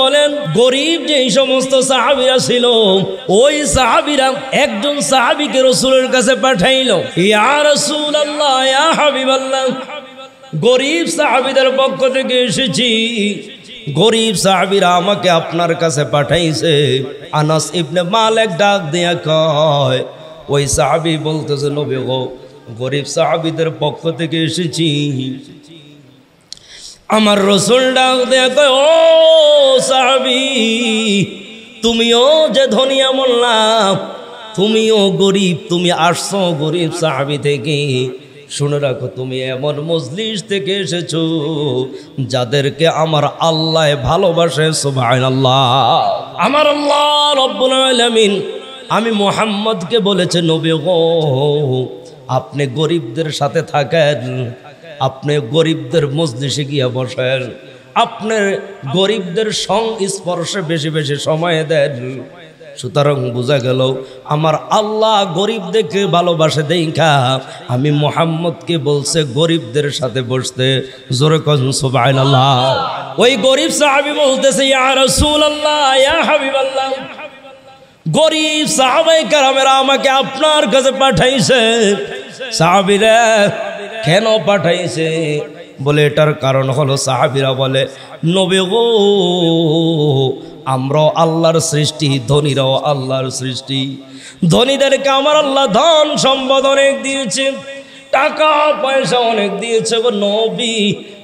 বলেন, গরিব যেই সমস্ত ছিল, ওই একজন কাছে পাঠাইলো। গরিব পক্ষ থেকে এসেছি। গরিব আমাকে আপনার কাছে পাঠাইছে। আনাস ইবনে মালিক ডাক দিয়া কয়, ওই সাহাবী বলতেছে, নবী গো, গরিব সাহাবীদের পক্ষ থেকে এসেছি। আমার রসুল ডাক কয় ও সাহাবি, তুমিও যে ধনিয়া মোল্লাম তুমিও গরিব, তুমি আসছো গরিব সাহাবি থেকে। শুনে রাখো, তুমি এমন মজলিস থেকে এসেছ যাদেরকে আমার আল্লাহ ভালোবাসে সুভান আল্লাহ আমার আল্লাহ রব্বুল আলামিন, আমি মোহাম্মদকে বলেছে, নবী গো, আপনি গরিবদের সাথে থাকেন আপনি গরিবদের মজলিসে গিয়া বসেন। আপনার গরিবদের সংস্পর্শে বেশি বেশি সময় দেন। সুতরাং বোঝা গেল, আমার আল্লাহ গরিবদেরকে ভালোবাসে দেখা আমি মোহাম্মদকে বলছে গরিবদের সাথে বসতে। জোরে সুবহানাল্লাহ। ওই গরিব সাহাবী বলতেছে গরিব সাহাবাই কারামেরা আমাকে আপনার কাছে পাঠাইছে। সাহাবিরা কেন পাঠাইছে? বলে, এটার কারণ হলো সাহাবিরা বলে, নবে গো, আমরাও আল্লাহর সৃষ্টি, ধনীরাও আল্লাহর সৃষ্টি। ধনীদেরকে আমার আল্লাহ ধন সম্পদ অনেক দিয়েছে, টাকা পয়সা অনেক দিয়েছে গো নবী।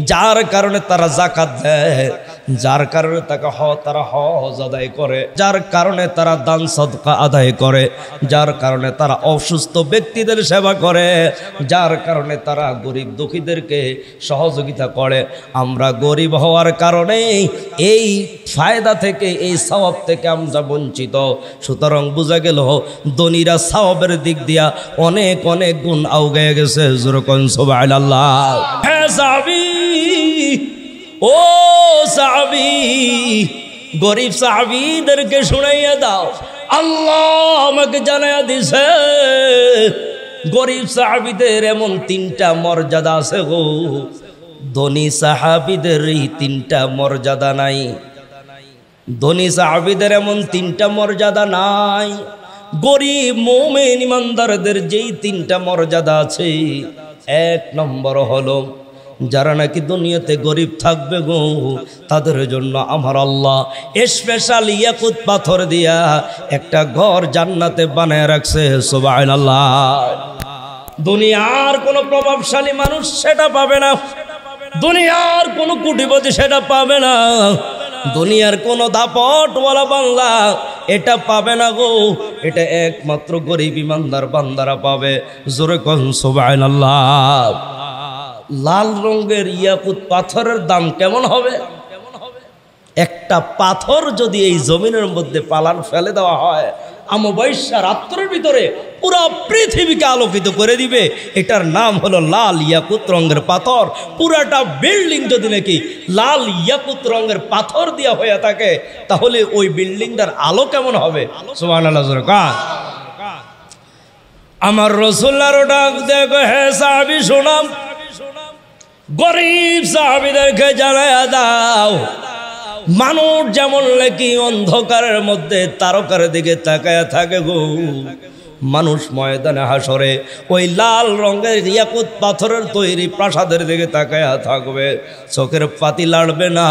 যার কারণে তারা জাকাত দেয়। যার কারণে তাকে হ, তারা হজ আদায় করে। যার কারণে তারা দান, সদকা আদায় করে। যার কারণে তারা অসুস্থ ব্যক্তিদের সেবা করে। যার কারণে তারা গরিব দুঃখীদেরকে সহযোগিতা করে। আমরা গরিব হওয়ার কারণে এই ফায়দা থেকে, এই সওয়াব থেকে আমরা বঞ্চিত। সুতরাং বোঝা গেল, ধনীরা সওয়াবের দিক দিয়া অনেক অনেক গুণ আউগে গেছে। যেরকম সবাই আল্লাহ হ্যাঁ ও সাহাবি, গরিব সাহাবিদেরকে শুনাইয়া দাও। আল্লাহ আমাকে জানাইয়া দিছে, গরিব সাহাবিদের এমন তিনটা মর্যাদা আছে গো। ধনী সাহাবিদের এই তিনটা মর্যাদা নাই। ধনী সাহাবিদের এমন তিনটা মর্যাদা নাই। গরিব মোমেন ইমানদারদের যেই তিনটা মর্যাদা আছে, এক নম্বর হলো যারা নাকি দুনিয়াতে গরিব থাকবে গো, তাদের জন্য আমার আল্লাহ স্পেশাল ইয়াকুত পাথর দিয়া একটা ঘর জান্নাতে বানায় রাখছে সুবাহ আল্লাহ দুনিয়ার কোনো প্রভাবশালী মানুষ সেটা পাবে না। দুনিয়ার কোনো কুটিপতি সেটা পাবে না। দুনিয়ার কোনো দাপটওয়ালা বাংলা এটা পাবে না গো। এটা একমাত্র গরিব ইমানদার বান্দারা পাবে। জোরে কন সুবাহ আল্লাহ লাল রঙের ইয়াকুত পাথরের দাম কেমন হবে? একটা পাথর যদি এই জমিনের মধ্যে পালান ফেলে দেওয়া হয় আমবৈশা রাত্রের ভিতরে পুরো পৃথিবীকে আলোকিত করে দিবে। এটার নাম হলো লাল ইয়াকুত রঙের পাথর। পুরাটা বিল্ডিং যদি নাকি লাল ইয়াকুত রঙের পাথর দিয়া হয়ে থাকে, তাহলে ওই বিল্ডিংটার আলো কেমন হবে? আমার রসুল্লারও ডাক দেখো হ্যাঁ সাহাবি শোনাম গরিব সাহাবিদেরকে জানায় দাও। মানুষ যেমন নাকি অন্ধকারের মধ্যে তারকার দিকে তাকায় থাকে গো। মানুষ ময়দানে হাসরে, ওই লাল রঙের ইয়াকুত পাথরের তৈরি প্রাসাদের দিকে তাকায় থাকবে। চোখের পাতি লাড়বে না,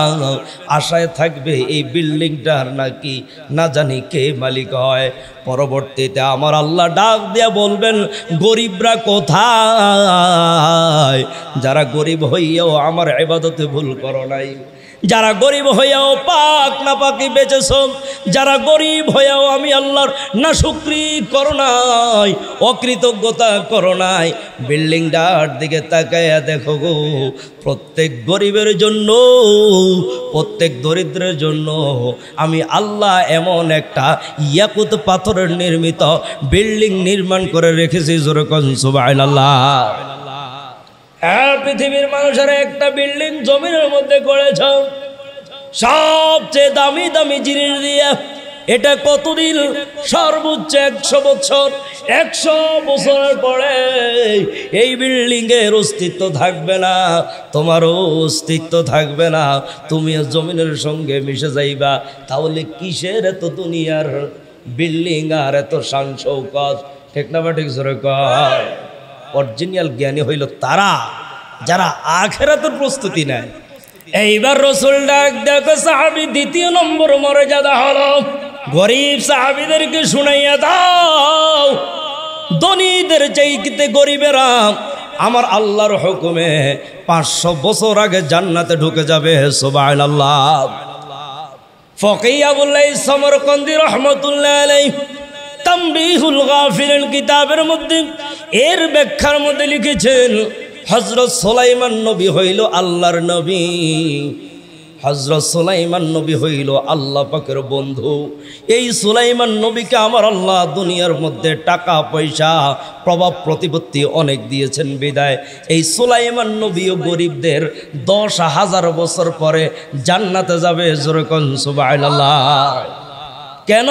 আশায় থাকবে এই বিল্ডিংটার নাকি না জানি কে মালিক হয়। পরবর্তীতে আমার আল্লাহ ডাক দিয়া বলবেন, গরিবরা কোথায়? যারা গরিব হইয়াও আমার এবাদতে ভুল করো নাই। যারা গরিব হইয়াও পাক না পাকি বেঁচেছ যারা গরিব হইয়াও আমি আল্লাহর না শুক্রি করো নাই, অকৃতজ্ঞতা করো নাই। বিল্ডিংটার দিকে তাকাইয়া দেখো গো, প্রত্যেক গরিবের জন্য, প্রত্যেক দরিদ্রের জন্য আমি আল্লাহ এমন একটা ইয়াকুত পাথরের নির্মিত বিল্ডিং নির্মাণ করে রেখেছি জোরকন সুবাহ আল্লাহ হ্যাঁ পৃথিবীর মানুষের একটা বিল্ডিং জমিনের মধ্যে করেছ। সবচেয়ে দামি দামি জিনিস দিয়ে এটা কতদিন সর্বোচ্চ একশো বছর? একশো বছরের পরে এই বিল্ডিং এর অস্তিত্ব থাকবে না, তোমারও অস্তিত্ব থাকবে না, তুমিও জমিনের সঙ্গে মিশে যাইবা। তাহলে কিসের এত দুনিয়ার বিল্ডিং আর এত শৌকত? ঠিক না বা ঠিক অরিজিনাল জ্ঞানী হইল তারা, যারা আখেরাতের প্রস্তুতি নেয়। এইবার রসুল ডাক, দেখো সাহাবি, দ্বিতীয় নম্বর মর্যাদা হলো। গরিব সাহাবিদেরকে শুনাইয়া দাও। ধনীদের চাইতে গরিবেরা আমার আল্লাহর হুকুমে পাঁচশো বছর আগে জান্নাতে ঢুকে যাবে। সোবাহ আল্লাহ ফকিহ আবুল্লাহ সমরকন্দি রহমতুল্লাহ তাম্বিহুল গাফিলেন কিতাবের মধ্যে এর ব্যাখ্যার মধ্যে লিখেছেন হজরত সোলাইমান নবী হইল আল্লাহর নবী। হজরত সুলাইমান নবী হইল আল্লাহ পাকের বন্ধু। এই সুলাইমান নবীকে আমার আল্লাহ দুনিয়ার মধ্যে টাকা, পয়সা, প্রভাব, প্রতিপত্তি অনেক দিয়েছেন বিদায়। এই সুলাইমান নবীও গরিবদের দশ হাজার বছর পরে জান্নাতে যাবে জোরকন সুবাহ কেন?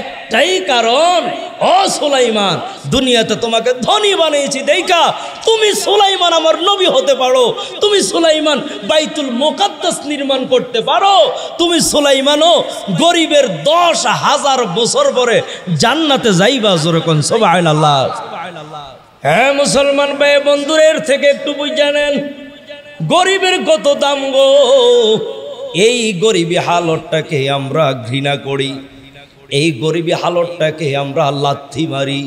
একটাই কারণ, ও সুলাইমান, দুনিয়াতে তোমাকে ধনী বানিয়েছি, দেখা, তুমি সুলাইমান আমার নবী হতে পারো, তুমি সুলাইমান বাইতুল মোকাদ্দাস নির্মাণ করতে পারো, তুমি সুলাইমানও গরিবের দশ হাজার বছর পরে জান্নাতে যাইবা যেরকম সবাই আল্লাহ হ্যাঁ মুসলমান ভাই বন্ধুরের থেকে একটু বুঝ জানেন গরিবের কত দাম গো? এই গরিবী হালতটাকে আমরা ঘৃণা করি। এই গরিবী হালতটাকে আমরা লাথি মারি।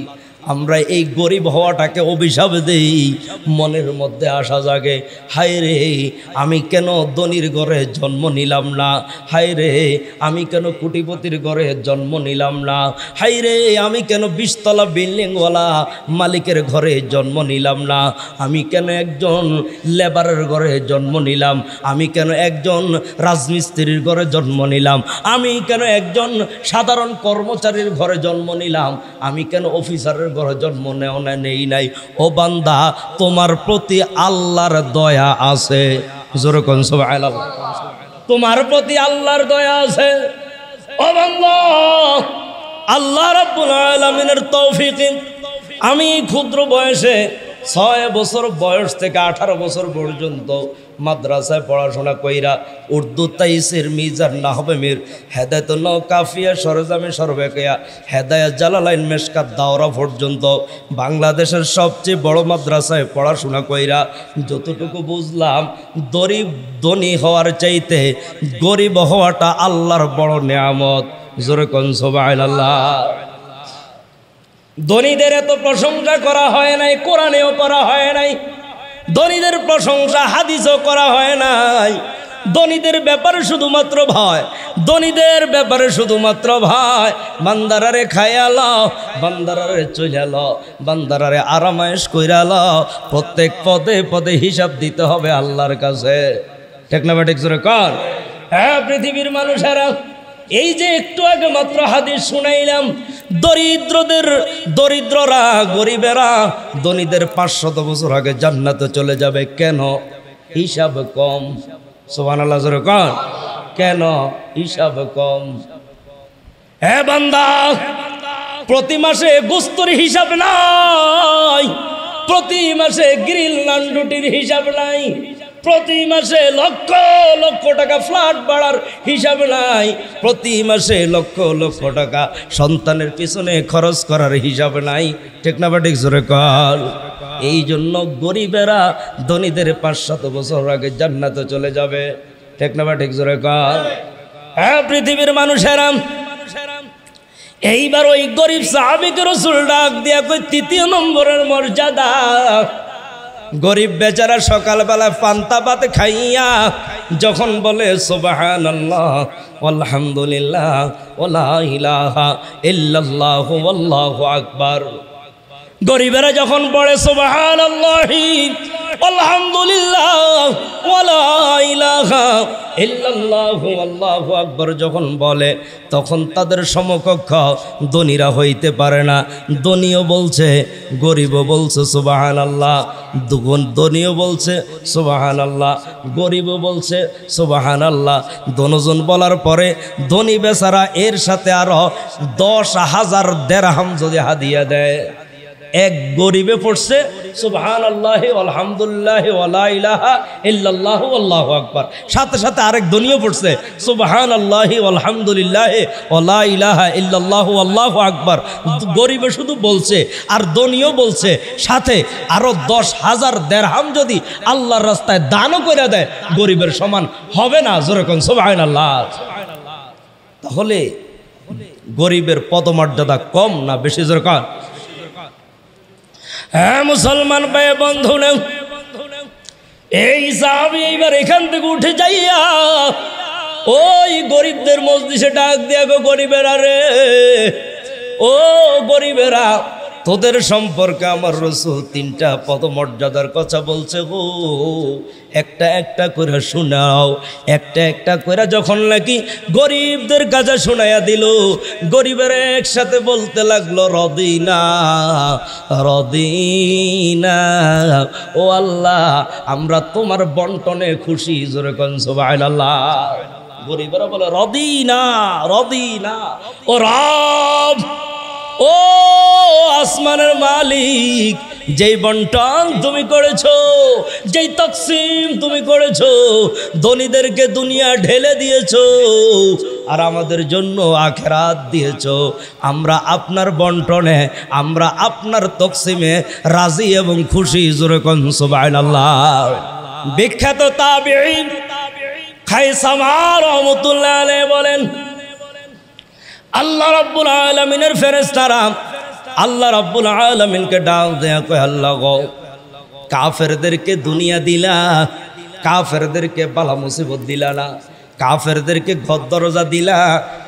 আমরা এই গরিব হওয়াটাকে অভিশাপ দেই। মনের মধ্যে আসা জাগে, হায় রে, আমি কেন ধনির ঘরে জন্ম নিলাম না? হায় রে, আমি কেন কুটিপতির ঘরে জন্ম নিলাম না? হায় রে, আমি কেন বিশতলা বিল্ডিংওয়ালা মালিকের ঘরে জন্ম নিলাম না? আমি কেন একজন লেবারের ঘরে জন্ম নিলাম? আমি কেন একজন রাজমিস্ত্রির ঘরে জন্ম নিলাম? আমি কেন একজন সাধারণ কর্মচারীর ঘরে জন্ম নিলাম? আমি কেন অফিসারের ঘরে জন্ম নেও নেই নাই। ও বান্দা, তোমার প্রতি আল্লাহর দয়া আছে। যেরকম সব তোমার প্রতি আল্লাহর দয়া আছে। ও বান্দা, আল্লাহ রাব্বুল আলামিনের তৌফিক আমি ক্ষুদ্র বয়সে ছয় বছর বয়স থেকে আঠারো বছর পর্যন্ত মাদ্রাসায় পড়াশোনা কইরা উর্দু তাইসির মিজার নাহবেমির হেদায়ত ন কাফিয়া সরজামে সরবেকিয়া। হেদায়ত জালালাইন মেশকাত দাওরা পর্যন্ত। বাংলাদেশের সবচেয়ে বড় মাদ্রাসায় পড়াশোনা কইরা যতটুকু বুঝলাম গরিব ধনী হওয়ার চাইতে গরিব হওয়াটা আল্লাহর বড় নেয়ামত। জোরে কনসবাহ আল্লাহ ধনীদের এত প্রশংসা করা হয় নাই, কোরআনেও করা হয় নাই। ধনীদের প্রশংসা হাদিসও করা হয় নাই। ধনীদের ব্যাপারে শুধুমাত্র ভয়। ধনীদের ব্যাপারে শুধুমাত্র ভয়। বান্দারারে খাইয়াল বান্দারারে চইলাল বান্দারারে আরামায়েশ কইরাল প্রত্যেক পদে পদে হিসাব দিতে হবে আল্লাহর কাছে। টেকনোমেটিক জোরে কর। হ্যাঁ পৃথিবীর মানুষেরা এই যে একটু আগে মাত্র হাদিস শুনাইলাম, দরিদ্রদের, দরিদ্ররা, গরিবেরা ধনীদের পাঁচশত বছর আগে জান্নাতে চলে যাবে, কেন? হিসাব কম। সোহান কন। কেন? হিসাব কম। হ্যাঁ বান্দা, প্রতি মাসে গোস্তর হিসাব নাই, প্রতি মাসে গ্রিল নান্ডুটির হিসাব নাই। প্রতি মাসে লক্ষ লক্ষ টাকা ফ্ল্যাট বাড়ার হিসাব নাই। প্রতি মাসে লক্ষ লক্ষ টাকা সন্তানের পিছনে খরচ করার হিসাব নাই। টেকনাবাটিক জোরে কর? এই জন্য গরিবেরা ধনীদের পাঁচ সাত বছর আগে জান্নাতে চলে যাবে। টেকনাবাটিক জোরে কর? হ্যাঁ পৃথিবীর মানুষেরা। এইবার ওই গরিব সাহাবিক রসুল ডাক দিয়া কই তৃতীয় নম্বরের মর্যাদা। গরিব বেচারা সকালবেলা পান্তা পাতে খাইয়া যখন বলে সোবাহান আল্লাহ আলহামদুলিল্লাহ ওলা ইলাহা ইল্লাল্লাহ আল্লাহু আকবার। গরিবেরা যখন পড়ে সোবাহান আল্লাহি আলহামদুলিল্লাহ আল্লাহু যখন বলে, তখন তাদের সমকক্ষ ধনীরা হইতে পারে না। ধনীও বলছে, গরিবও বলছে সুবাহান আল্লাহ দুগুণ ধনীও বলছে সুবাহান আল্লাহ গরিবও বলছে সুবাহান আল্লাহ দনজন বলার পরে ধনী বেচারা এর সাথে আরও দশ হাজার দেড়হাম যদি হাদিয়া দেয়। এক গরিবে পড়ছে সুবহান আল্লাহ ইলাহা ইল্লাল্লাহু আল্লাহু আকবার। সাথে সাথে আরেক দুনিয়া পড়ছে সুবহান আল্লাহ আলহামদুলিল্লাহ ওয়ালা ইলাহা ইল্লাল্লাহু আল্লাহু আকবার। গরিবে শুধু বলছে আর দনিও বলছে, সাথে আরও দশ হাজার দেড়হাম যদি আল্লাহর রাস্তায় দানও করে দেয়, গরিবের সমান হবে না যেরকম সুবহান আল্লাহ তাহলে গরিবের পদমর্যাদা কম না বেশি যেরকম হ্যাঁ মুসলমান পায়ে বন্ধু নেও। এই সাহাবি এইবার এখান থেকে উঠে যাইয়া, ওই গরিবদের মসজিদে ডাক দিয়া, গো গরিবেরা রে, ও গরিবেরা তোদের সম্পর্কে আমার রসুল তিনটা পদমর্যাদার কথা বলছে গো। একটা একটা করে শোনাও, একটা একটা করে যখন নাকি গরিবদের কাছে শোনাইয়া দিল, গরিবের একসাথে বলতে লাগল, রদিনা রদিনা, ও আল্লাহ, আমরা তোমার বন্টনে খুশি, জোরে কনসবাইল আল্লাহ গরিবেরা বলে, রদিনা রদিনা, ও রব ও আসমানের মালিক, যেই বন্টন তুমি করেছ, যেই তকসিম তুমি করেছ, ধনীদেরকে দুনিয়া ঢেলে দিয়েছ আর আমাদের জন্য আখেরাত দিয়েছ। আমরা আপনার বন্টনে, আমরা আপনার তকসিমে রাজি এবং খুশি। জোরে কনসবাইল আল্লাহ বিখ্যাত তাবিঈন খাইসামা রহমতুল্লাহ বলেন আল্লাহ রব্বুল আলমিনের ফেরেস্তারা আল্লাহ রব্বুল আলমিনকে ডাক দেয়া কয়, আল্লাহ গো, কাফেরদেরকে দুনিয়া দিলা, কাফেরদেরকে বালা মুসিবত দিলা না, কাফেরদেরকে ঘর দরজা দিলা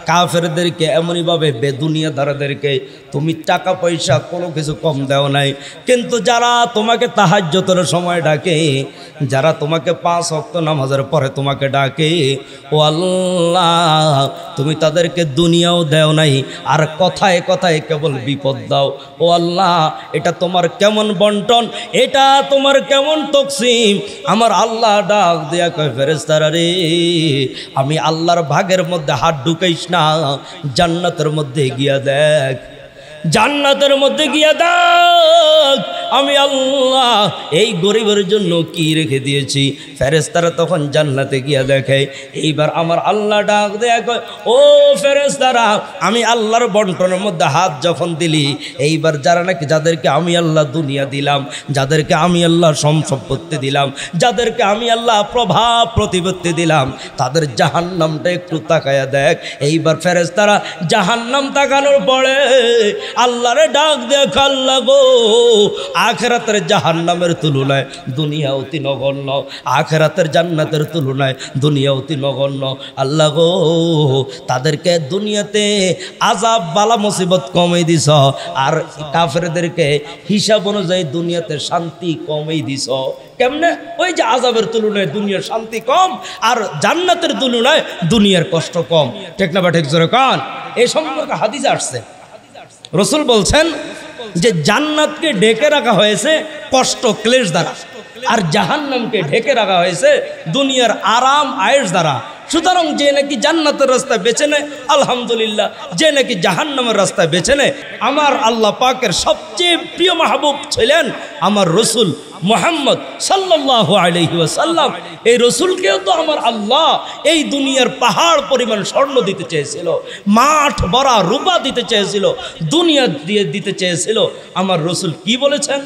কাফেরদেরকে এমনইভাবে বেদুনিয়া দ্বারাদেরকে তুমি টাকা পয়সা কোনো কিছু কম দেও নাই। কিন্তু যারা তোমাকে তাহাজ্যতর সময় ডাকে, যারা তোমাকে পাঁচ অক্ত নামাজের পরে তোমাকে ডাকে, ও আল্লাহ, তুমি তাদেরকে দুনিয়াও দেও নাই। আর কথায় কথায় কেবল বিপদ দাও। ও আল্লাহ, এটা তোমার কেমন বন্টন? এটা তোমার কেমন তকসিম? আমার আল্লাহ ডাক দেয়া কয় ফেরেস্তারা রে, আমি আল্লাহর ভাগের মধ্যে হাত ঢুকাইস না জান্নাতের মধ্যে গিয়া দেখ জান্নাতের মধ্যে গিয়া দেখ আমি আল্লাহ, এই গরিবের জন্য কি রেখে দিয়েছি? ফেরেস্তারা তখন জান্নাতে গিয়া দেখে, এইবার আমার আল্লাহ ডাক দেয়া কয়, ও ফেরেস্তারা আমি আল্লাহর বন্টনের মধ্যে হাত যখন দিলি, এইবার যারা নাকি যাদেরকে আমি আল্লাহ দুনিয়া দিলাম, যাদেরকে আমি আল্লাহ সম সম্পত্তি দিলাম, যাদেরকে আমি আল্লাহ প্রভাব প্রতিপত্তি দিলাম, তাদের জাহান্নামটা একটু তাকায়া দেখ। এইবার ফেরেস্তারা জাহান্নাম তাকানোর পরে আল্লাহরে ডাক দেখ আল্লাহ গো আখেরাতের জাহান্নামের তুলনায় দুনিয়া অতি নগণ্য। আখেরাতের জান্নাতের তুলনায় দুনিয়া অতি নগণ্য। আল্লাহ গো, তাদেরকে দুনিয়াতে আজাব বালা মুসিবত কমে দিছ, আর কাফেরদেরকে হিসাব অনুযায়ী দুনিয়াতে শান্তি কমেই দিছ। কেমনে? ওই যে আজাবের তুলনায় দুনিয়ার শান্তি কম, আর জান্নাতের তুলনায় দুনিয়ার কষ্ট কম। ঠিক না বা ঠিক জোরে কান? এই সম্পর্কে হাদিস আসছে। রসুল বলছেন যে জান্নাতকে ঢেকে রাখা হয়েছে কষ্ট, ক্লেশ দ্বারা। আর জাহান্নামকে ঢেকে রাখা হয়েছে দুনিয়ার আরাম আয়েস দ্বারা। সুতরাং যে নাকি জান্নাতের রাস্তা বেছে নেয়, আলহামদুলিল্লাহ, যে নাকি জাহান্নামের রাস্তা বেছে নেয়, আমার আল্লাহ পাকের সবচেয়ে প্রিয় মাহবুব ছিলেন আমার রসুল মোহাম্মদ সাল্লাহ আলহি ওয়াসাল্লাম। এই রসুলকেও তো আমার আল্লাহ এই দুনিয়ার পাহাড় পরিমাণ স্বর্ণ দিতে চেয়েছিল, মাঠ বড়া রূপা দিতে চেয়েছিল, দুনিয়া দিয়ে দিতে চেয়েছিল। আমার রসুল কি বলেছেন?